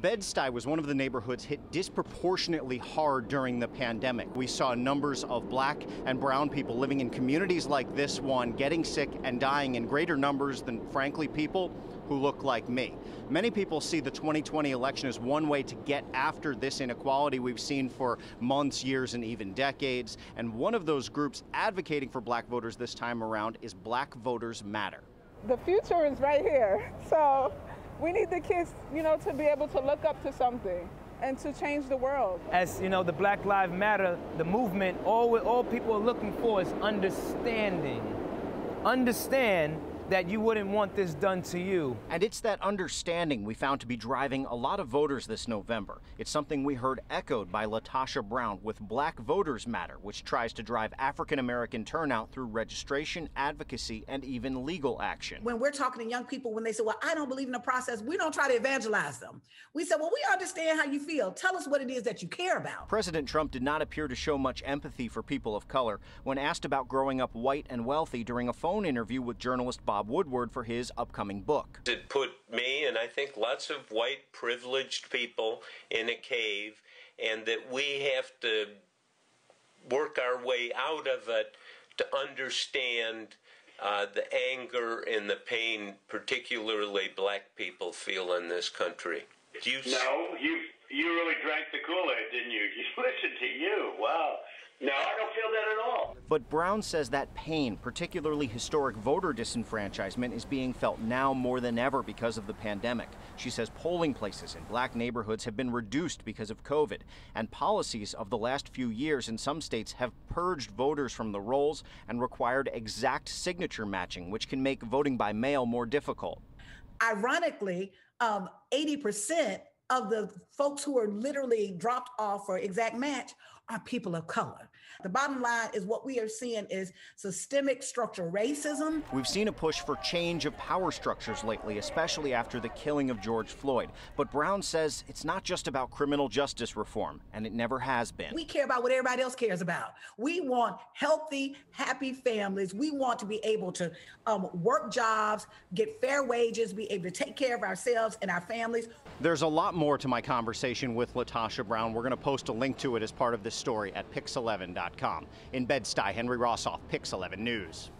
Bed-Stuy was one of the neighborhoods hit disproportionately hard during the pandemic. We saw numbers of black and brown people living in communities like this one getting sick and dying in greater numbers than, frankly, people who look like me. Many people see the 2020 election as one way to get after this inequality we've seen for months, years, and even decades. And one of those groups advocating for black voters this time around is Black Voters Matter. The future is right here. So we need the kids, you know, to be able to look up to something and to change the world. As you know, the Black Lives Matter, the movement, all, all people are looking for is understanding. Understand that you wouldn't want this done to you. And it's that understanding we found to be driving a lot of voters this November. It's something we heard echoed by LaTosha Brown with Black Voters Matter, which tries to drive African American turnout through registration, advocacy, and even legal action. When we're talking to young people, when they say, Well, I don't believe in the process, we don't try to evangelize them. We say, Well, we understand how you feel. Tell us what it is that you care about. President Trump did not appear to show much empathy for people of color when asked about growing up white and wealthy during a phone interview with journalist Bob Bob Woodward for his upcoming book. It put me and I think lots of white privileged people in a cave, and that we have to work our way out of it to understand uh, the anger and the pain, particularly black people feel in this country. Do you no, you you really drank the Kool Aid, didn't you? You listen to you. Wow. No, I don't feel that at all. But Brown says that pain, particularly historic voter disenfranchisement, is being felt now more than ever because of the pandemic. She says polling places in black neighborhoods have been reduced because of COVID, and policies of the last few years in some states have purged voters from the rolls and required exact signature matching, which can make voting by mail more difficult. Ironically, um, 80% of the folks who are literally dropped off for exact match are people of color. The bottom line is what we are seeing is systemic structural racism. We've seen a push for change of power structures lately, especially after the killing of George Floyd. But Brown says it's not just about criminal justice reform, and it never has been. We care about what everybody else cares about. We want healthy, happy families. We want to be able to um, work jobs, get fair wages, be able to take care of ourselves and our families. There's a lot more to my conversation with LaTosha Brown. We're going to post a link to it as part of this story at pix11.com. In Bed-Stuy, Henry Rosoff, Pix 11 News.